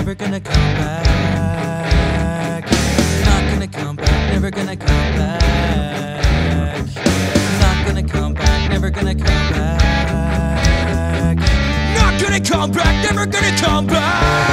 never gonna come back. Not gonna come back, never gonna come back. Not gonna come back, never gonna come back. Not gonna come back, never gonna come back.